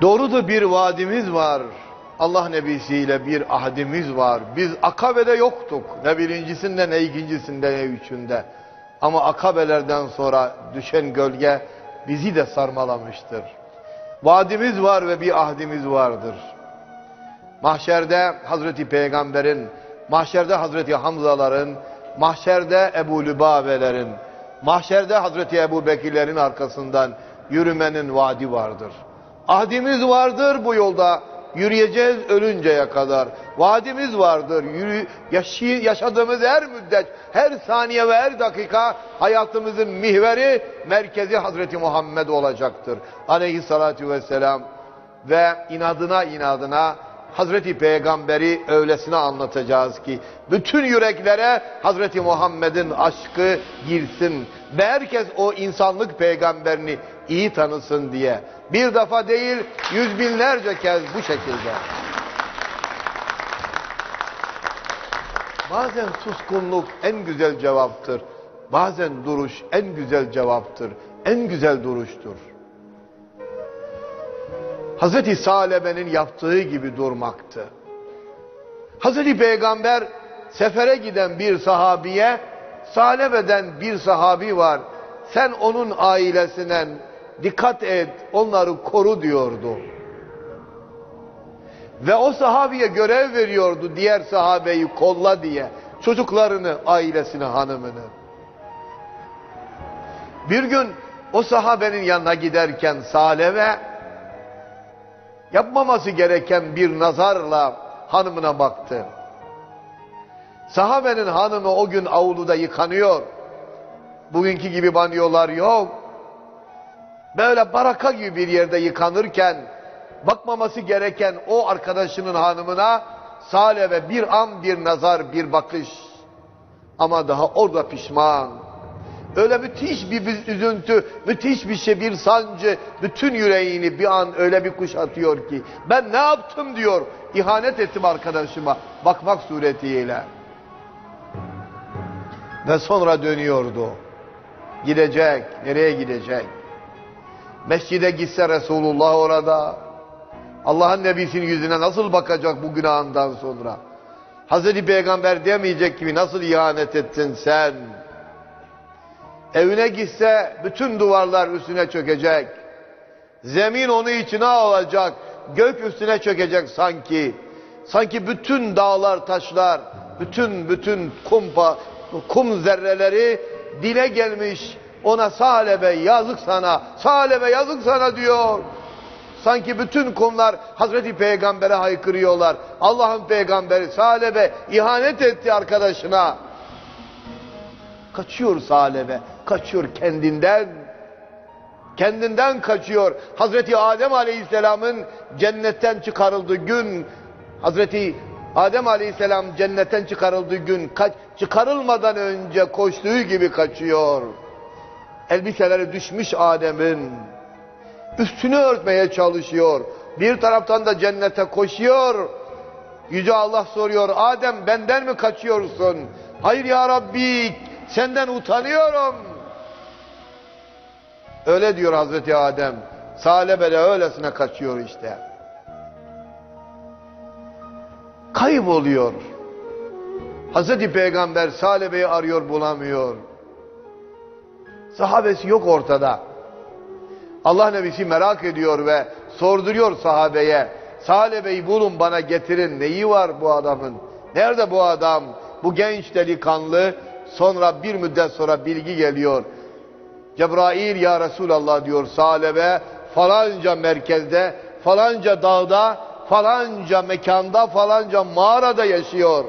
Doğrudur bir vaadimiz var. Allah nebisiyle bir ahdimiz var. Biz akabede yoktuk. Ne birincisinde ne ikincisinde ne üçünde. Ama akabelerden sonra düşen gölge bizi de sarmalamıştır. Vaadimiz var ve bir ahdimiz vardır. Mahşerde Hazreti Peygamber'in, mahşerde Hazreti Hamzaların, mahşerde Ebu Lübabelerin, mahşerde Hazreti Ebu Bekirlerin arkasından yürümenin vaadi vardır. Ahdimiz vardır bu yolda. Yürüyeceğiz ölünceye kadar. Vaadimiz vardır. Yürü, yaşay- yaşadığımız her müddet, her saniye ve her dakika hayatımızın mihveri, merkezi Hazreti Muhammed olacaktır. Aleyhissalatü vesselam ve inadına inadına Hazreti Peygamber'i öylesine anlatacağız ki bütün yüreklere Hazreti Muhammed'in aşkı girsin ve herkes o insanlık peygamberini iyi tanısın diye. Bir defa değil yüz binlerce kez bu şekilde. Bazen suskunluk en güzel cevaptır. Bazen duruş en güzel cevaptır. En güzel duruştur. Hazreti Salebe'nin yaptığı gibi durmaktı. Hazreti Peygamber sefere giden bir sahabiye Salebe'den bir sahabi var. Sen onun ailesinden dikkat et, onları koru diyordu. Ve o sahabiye görev veriyordu diğer sahabeyi kolla diye. Çocuklarını, ailesini, hanımını. Bir gün o sahabenin yanına giderken Salebe yapmaması gereken bir nazarla hanımına baktı. Sahabenin hanımı o gün avluda yıkanıyor. Bugünkü gibi banyolar yok. Böyle baraka gibi bir yerde yıkanırken bakmaması gereken o arkadaşının hanımına Salebe bir an bir nazar bir bakış. Ama daha orada pişman. Öyle müthiş bir üzüntü, müthiş bir şey, bir sancı, bütün yüreğini bir an öyle bir kuşatıyor ki, ben ne yaptım diyor, ihanet ettim arkadaşıma, bakmak suretiyle. Ve sonra dönüyordu. Gidecek, nereye gidecek? Mescide gitse Resulullah orada, Allah'ın Nebisinin yüzüne nasıl bakacak bu günahından sonra? Hazreti Peygamber demeyecek gibi nasıl ihanet ettin sen? Evine gitse bütün duvarlar üstüne çökecek. Zemin onu içine alacak. Gök üstüne çökecek sanki. Sanki bütün dağlar, taşlar, bütün bütün kumpa, kum zerreleri dile gelmiş. Ona Salebe yazık sana, Salebe yazık sana diyor. Sanki bütün kumlar Hazreti Peygamber'e haykırıyorlar. Allah'ın peygamberi Salebe ihanet etti arkadaşına. Kaçıyor Salebe, kaçıyor kendinden. Kendinden kaçıyor. Hazreti Adem Aleyhisselam'ın cennetten çıkarıldığı gün, Hazreti Adem Aleyhisselam cennetten çıkarıldığı gün, kaç, çıkarılmadan önce koştuğu gibi kaçıyor. Elbiseleri düşmüş Adem'in. Üstünü örtmeye çalışıyor. Bir taraftan da cennete koşuyor. Yüce Allah soruyor, Adem benden mi kaçıyorsun? Hayır ya Rabbi, senden utanıyorum. Öyle diyor Hazreti Adem. Salebe de öylesine kaçıyor işte. Kayboluyor. Hazreti Peygamber Salebe'yi arıyor bulamıyor. Sahabesi yok ortada. Allah Nebisi merak ediyor ve sorduruyor sahabeye. Salebe'yi bulun bana getirin. Neyi var bu adamın? Nerede bu adam? Bu genç delikanlı. Sonra bir müddet sonra bilgi geliyor. Cebrail ya Resulallah diyor Salebe falanca merkezde, falanca dağda, falanca mekanda, falanca mağarada yaşıyor.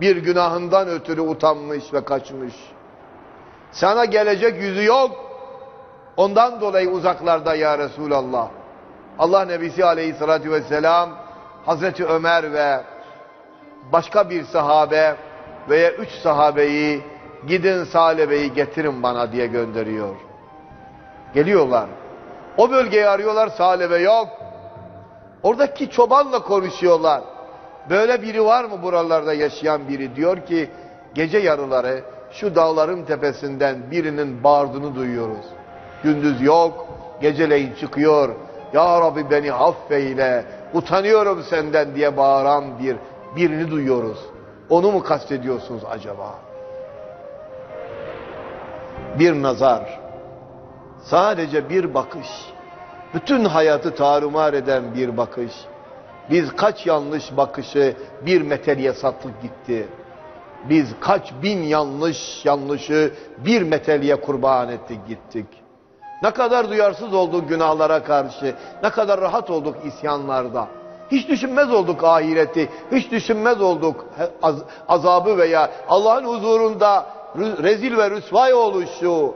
Bir günahından ötürü utanmış ve kaçmış. Sana gelecek yüzü yok. Ondan dolayı uzaklarda ya Resulallah. Allah Nebisi Aleyhisselatü Vesselam Hazreti Ömer ve başka bir sahabe veya üç sahabeyi gidin Salebe'yi getirin bana diye gönderiyor. Geliyorlar. O bölgeyi arıyorlar Salebe yok. Oradaki çobanla konuşuyorlar. Böyle biri var mı buralarda yaşayan biri? Diyor ki gece yarıları şu dağların tepesinden birinin bağırdığını duyuyoruz. Gündüz yok, geceleyin çıkıyor. Ya Rabbi beni affeyle, utanıyorum senden diye bağıran bir birini duyuyoruz. Onu mu kastediyorsunuz acaba? Bir nazar, sadece bir bakış, bütün hayatı tarumar eden bir bakış. Biz kaç yanlış bakışı bir meteliye sattık gitti. Biz kaç bin yanlış yanlışı bir meteliye kurban ettik gittik. Ne kadar duyarsız olduk günahlara karşı, ne kadar rahat olduk isyanlarda. Hiç düşünmez olduk ahireti, hiç düşünmez olduk az- azabı veya Allah'ın huzurunda rezil ve rüsvay oluşu.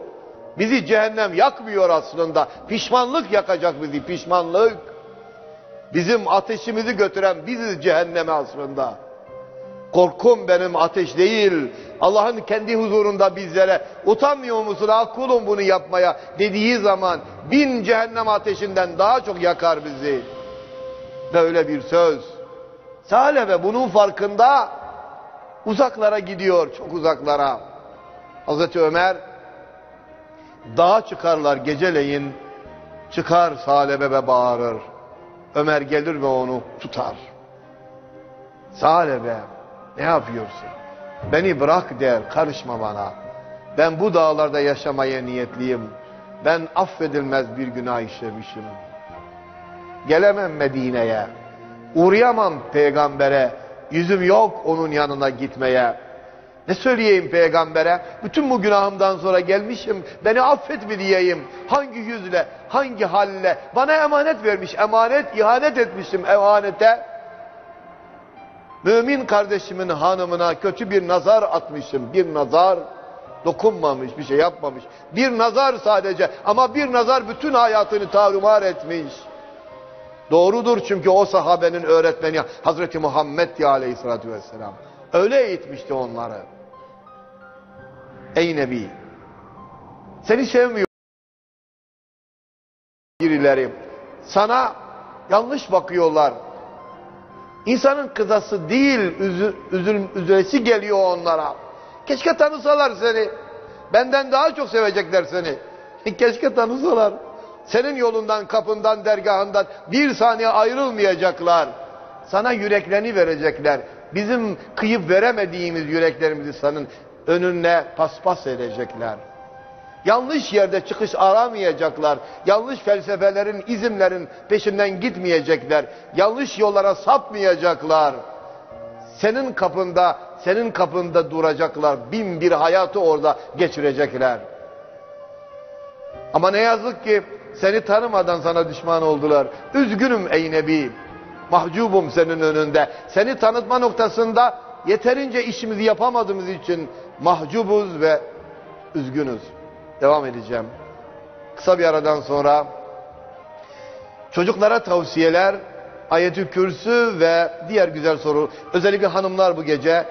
Bizi cehennem yakmıyor aslında. Pişmanlık yakacak bizi, pişmanlık. Bizim ateşimizi götüren biziz cehenneme aslında. Korkum benim ateş değil. Allah'ın kendi huzurunda bizlere utanmıyor musun kulum bunu yapmaya dediği zaman bin cehennem ateşinden daha çok yakar bizi. Böyle bir söz. Salebe bunun farkında uzaklara gidiyor çok uzaklara. Hazreti Ömer dağa çıkarlar geceleyin çıkar Salebe ve bağırır. Ömer gelir ve onu tutar. Salebe ne yapıyorsun? Beni bırak der, karışma bana. Ben bu dağlarda yaşamaya niyetliyim. Ben affedilmez bir günah işlemişim. Gelemem Medine'ye. Uğrayamam peygambere. Yüzüm yok onun yanına gitmeye. Ne söyleyeyim peygambere? Bütün bu günahımdan sonra gelmişim. Beni affet mi diyeyim? Hangi yüzle, hangi halle? Bana emanet vermiş. Emanet, ihanet etmişim emanete. Mümin kardeşimin hanımına kötü bir nazar atmışım. Bir nazar dokunmamış, bir şey yapmamış. Bir nazar sadece ama bir nazar bütün hayatını tarumar etmiş. Doğrudur çünkü o sahabenin öğretmeni Hazreti Muhammed ya aleyhissalatü vesselam. Öyle eğitmişti onları. Ey Nebi seni sevmiyor birileri. Sana yanlış bakıyorlar. İnsanın kızası değil, üzü, üzül, üzülesi geliyor onlara. Keşke tanısalar seni. Benden daha çok sevecekler seni. Keşke tanısalar. Senin yolundan, kapından, dergahından bir saniye ayrılmayacaklar. Sana yüreklerini verecekler. Bizim kıyıp veremediğimiz yüreklerimizi senin önüne paspas edecekler. Yanlış yerde çıkış aramayacaklar. Yanlış felsefelerin, izimlerin peşinden gitmeyecekler. Yanlış yollara sapmayacaklar. Senin kapında, senin kapında duracaklar. Bin bir hayatı orada geçirecekler. Ama ne yazık ki seni tanımadan sana düşman oldular. Üzgünüm ey Nebi. Mahcubum senin önünde. Seni tanıtma noktasında yeterince işimizi yapamadığımız için mahcubuz ve üzgünüz. Devam edeceğim. Kısa bir aradan sonra çocuklara tavsiyeler, ayetü kürsü ve diğer güzel soru. Özellikle hanımlar bu gece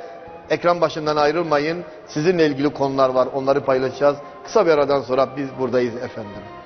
ekran başından ayrılmayın. Sizinle ilgili konular var. Onları paylaşacağız. Kısa bir aradan sonra biz buradayız efendim.